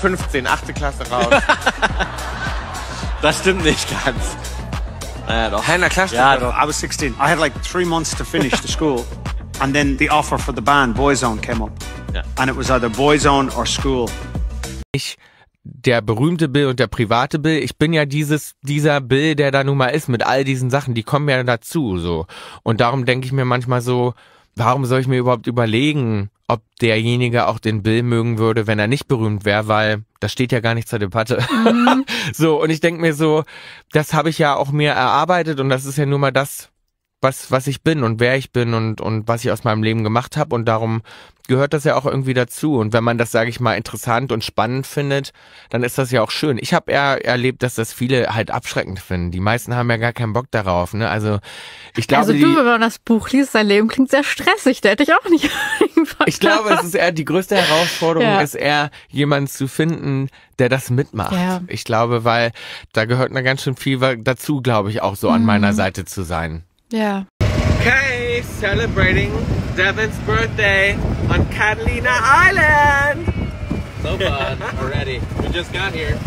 15, 8. Klasse raus. das stimmt nicht ganz. Naja, doch. Hannah, klar Ja, doch. I was 16. I had like three months to finish the school. And then the offer for the band, Boyzone, came up. Ja. And it was either Boyzone or school. Ich der berühmte Bill und der private Bill. Ich bin ja dieses, dieser Bill, der da nun mal ist mit all diesen Sachen, die kommen ja dazu, so. Und darum denke ich mir manchmal so, warum soll ich mir überhaupt überlegen, ob derjenige auch den Bill mögen würde, wenn er nicht berühmt wäre, weil das steht ja gar nicht zur Debatte. Mhm. so, und ich denke mir so, das habe ich ja auch mir erarbeitet und das ist ja nur mal das, was, was ich bin und wer ich bin und, und was ich aus meinem Leben gemacht habe. Und darum gehört das ja auch irgendwie dazu. Und wenn man das, sage ich mal, interessant und spannend findet, dann ist das ja auch schön. Ich habe eher erlebt, dass das viele halt abschreckend finden. Die meisten haben ja gar keinen Bock darauf. Ne? Also ich glaube, also du, wenn man das Buch liest, dein Leben klingt sehr stressig. Da hätte ich auch nicht. ich glaube, es ist eher die größte Herausforderung, ja. ist eher jemanden zu finden, der das mitmacht. Ja. Ich glaube, weil da gehört noch ganz schön viel dazu, glaube ich, auch so an mhm. meiner Seite zu sein. Yeah. Okay, celebrating Devin's birthday on Catalina Island. So fun already. We just got here.